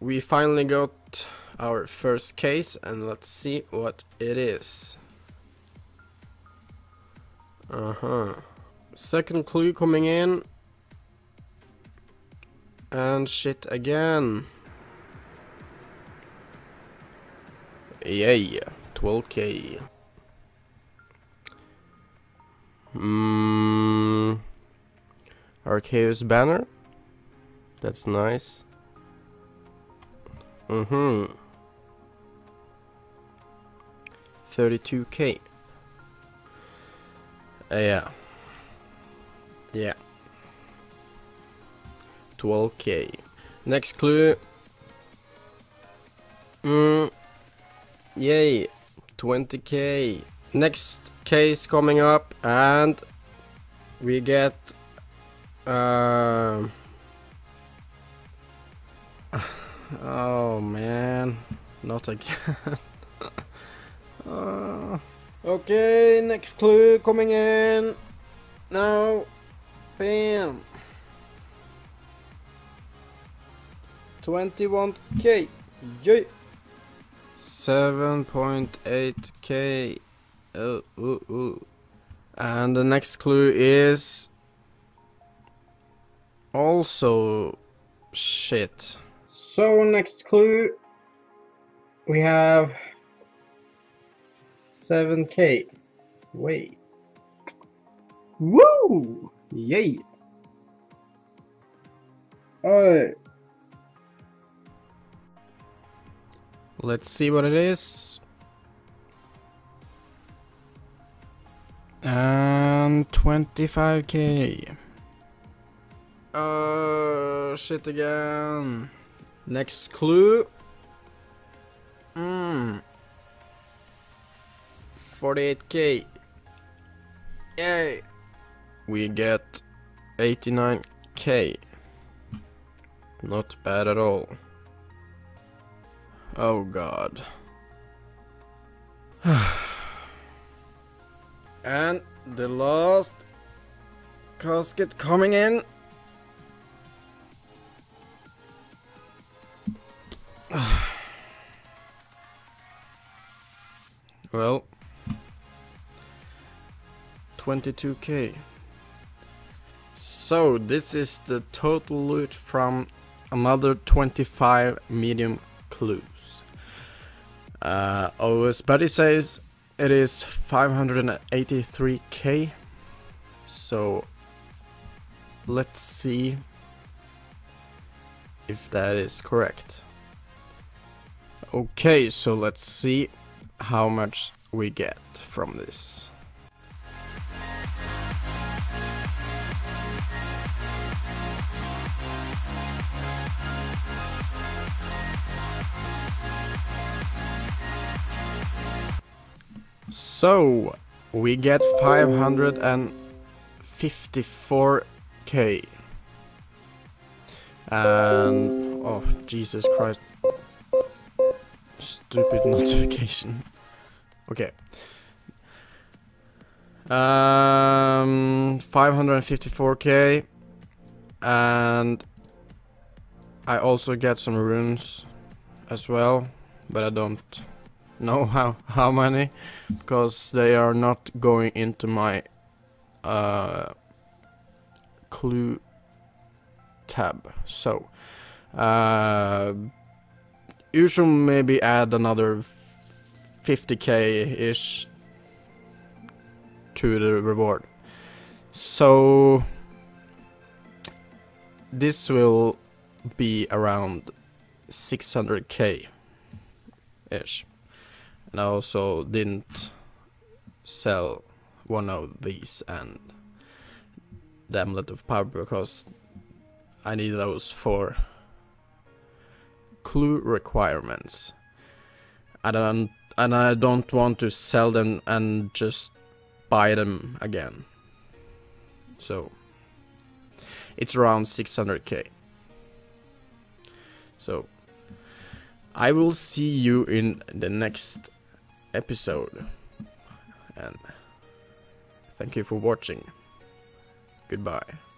we finally got our first case and let's see what it is. Uh-huh. Second clue coming in. And shit again. Yeah, 12k. Hmm. Arceuus banner. That's nice. Mm-hmm. 32k. Uh, yeah. Yeah. 12k. Next clue. Mm. Yay. 20k. Next case coming up and we get uh, oh man. Not again. Uh, okay next clue coming in. Now bam. 21k yay. 7.8k Oh. And the next clue is also shit. So next clue we have 7k. Wait. Woo! Yay! Alright. Let's see what it is. And 25k. Uh, shit again. Next clue. Hmm. 48k. Yay. We get 89k. Not bad at all. Oh god. And the last casket coming in. Well, 22k. So this is the total loot from another 25 medium clues. Uh, OSBuddy says it is 583k. So let's see if that is correct. Okay, so let's see how much we get from this. So, we get 554k. And, oh, Jesus Christ. Stupid notification. Okay. Um, 554k. And I also get some runes as well, but I don't know how how many because they are not going into my uh, clue tab so uh, you should maybe add another 50k ish to the reward. So this will be around 600k ish and I also didn't sell one of these and the Amulet of Power because I need those for clue requirements. I don't and I don't want to sell them and just buy them again. So it's around 600k. So I will see you in the next episode. And thank you for watching. Goodbye.